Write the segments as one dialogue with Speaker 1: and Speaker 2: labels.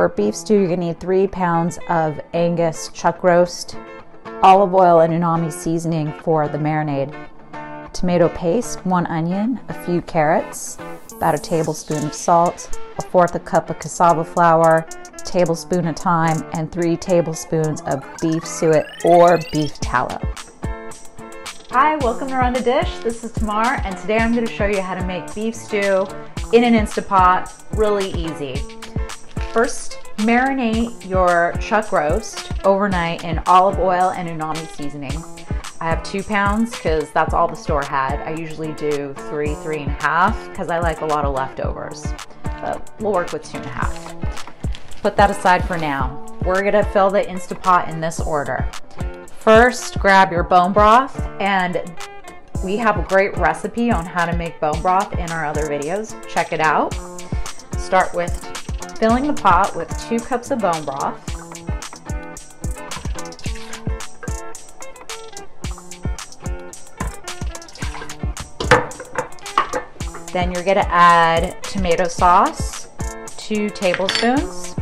Speaker 1: For beef stew, you're gonna need three pounds of Angus chuck roast, olive oil and umami seasoning for the marinade, tomato paste, one onion, a few carrots, about a tablespoon of salt, a fourth a cup of cassava flour, tablespoon of thyme, and three tablespoons of beef suet or beef tallow. Hi, welcome to to Dish. This is Tamar, and today I'm going to show you how to make beef stew in an Instapot really easy. First, marinate your chuck roast overnight in olive oil and umami seasoning. I have two pounds because that's all the store had. I usually do three, three and a half because I like a lot of leftovers. But we'll work with two and a half. Put that aside for now. We're gonna fill the Instapot in this order. First, grab your bone broth and we have a great recipe on how to make bone broth in our other videos. Check it out. Start with filling the pot with two cups of bone broth. Then you're gonna add tomato sauce, two tablespoons.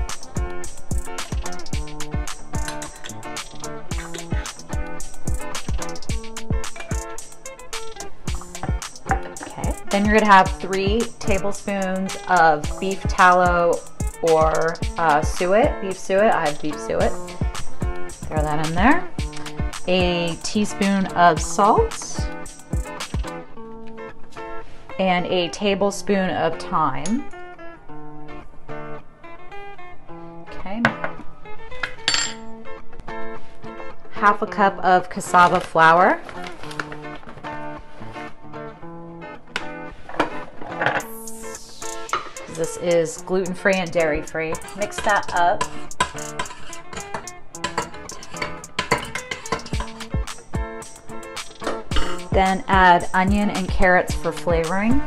Speaker 1: Okay, Then you're gonna have three tablespoons of beef tallow or uh, suet, beef suet. I have beef suet. Throw that in there. A teaspoon of salt and a tablespoon of thyme. Okay. Half a cup of cassava flour. This is gluten-free and dairy-free. Mix that up. Then add onion and carrots for flavoring.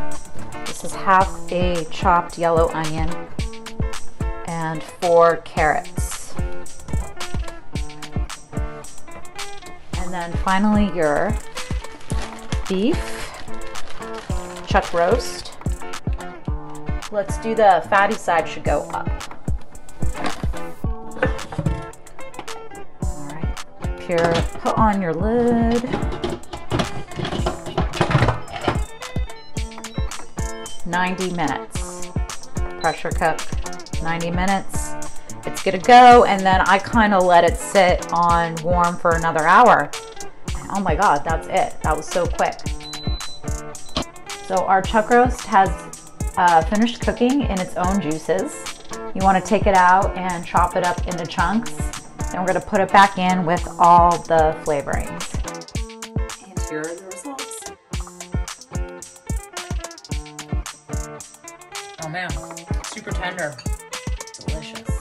Speaker 1: This is half a chopped yellow onion and four carrots. And then finally your beef, chuck roast. Let's do the fatty side should go up. All right, pure, put on your lid. Ninety minutes. Pressure cook, 90 minutes. It's gonna go, and then I kind of let it sit on warm for another hour. Oh my God, that's it. That was so quick. So our chuck roast has uh, finished cooking in its own juices. You want to take it out and chop it up into chunks. And we're going to put it back in with all the flavorings.
Speaker 2: And here are the results. Oh man, super tender, delicious.